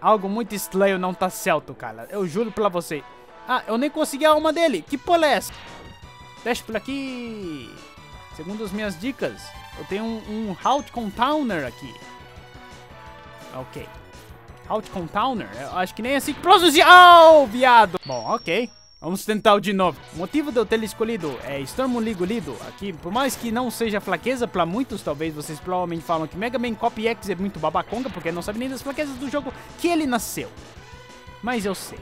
Algo muito estranho não tá certo, cara. Eu juro pra você. Ah, eu nem consegui a alma dele. Que porra é essa? Deixa por aqui. Segundo as minhas dicas, eu tenho um, um Halt Contowner aqui. Ok. Halt Contowner? Eu acho que nem assim que pronuncia. Oh, viado! Bom, ok. Vamos tentar de novo. O motivo de eu ter escolhido é Storm Ligolido aqui, por mais que não seja fraqueza para muitos, talvez vocês provavelmente falam que Mega Man Copy X é muito babaconga, porque não sabe nem das fraquezas do jogo que ele nasceu. Mas eu sei.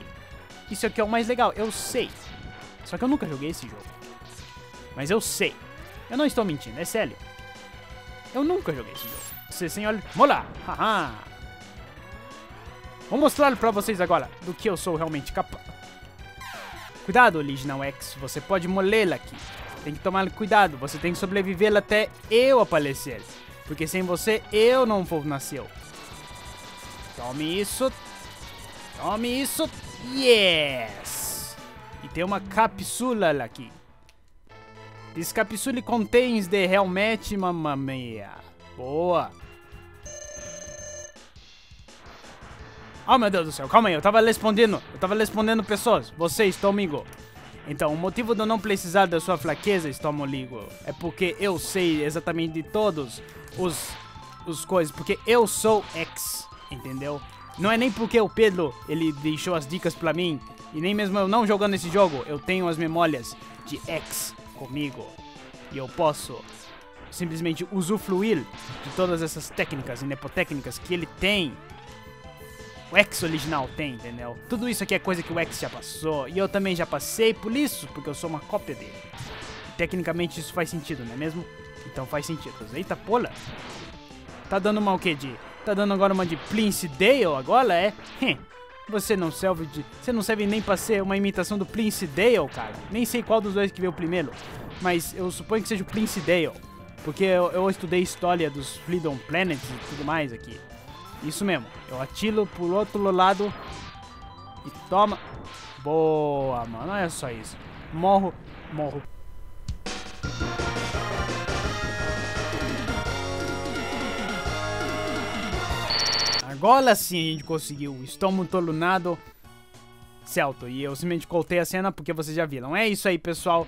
Isso aqui é o mais legal, eu sei. Só que eu nunca joguei esse jogo. Mas eu sei. Eu não estou mentindo, é sério. Eu nunca joguei esse jogo. Você, senhor... Mola! Haha! Vou mostrar pra vocês agora do que eu sou realmente capaz. Cuidado, Original X, você pode molê-la aqui. Tem que tomar cuidado, você tem que sobreviver até eu aparecer. Porque sem você, eu não vou nascer. Tome isso. Tome isso. Yes! E tem uma cápsula aqui. This capsule contains the helmet, mamma mia. Boa. Oh meu Deus do céu, calma aí, eu tava respondendo, eu tava respondendo pessoas, você, Estomigo. Então, o motivo de eu não precisar da sua fraqueza, Estomoligo, é porque eu sei exatamente de todos os, os coisas, porque eu sou X, entendeu? Não é nem porque o Pedro, ele deixou as dicas pra mim, e nem mesmo eu não jogando esse jogo, eu tenho as memórias de X comigo. E eu posso simplesmente usufruir de todas essas técnicas e nepotécnicas que ele tem o X original tem, entendeu? Tudo isso aqui é coisa que o X já passou. E eu também já passei por isso, porque eu sou uma cópia dele. tecnicamente isso faz sentido, não é mesmo? Então faz sentido. Eita, pola. Tá dando uma o quê de... Tá dando agora uma de Prince Dale agora, é? Você não serve de... Você não serve nem pra ser uma imitação do Prince Dale, cara. Nem sei qual dos dois que veio primeiro. Mas eu suponho que seja o Prince Dale. Porque eu, eu estudei história dos Freedom Planets e tudo mais aqui. Isso mesmo. Eu atiro por outro lado. E toma. Boa, mano. Olha só isso. Morro. Morro. Agora sim a gente conseguiu. Estamos tolunado. Celto. E eu simplesmente coltei a cena porque vocês já viram. É isso aí, pessoal.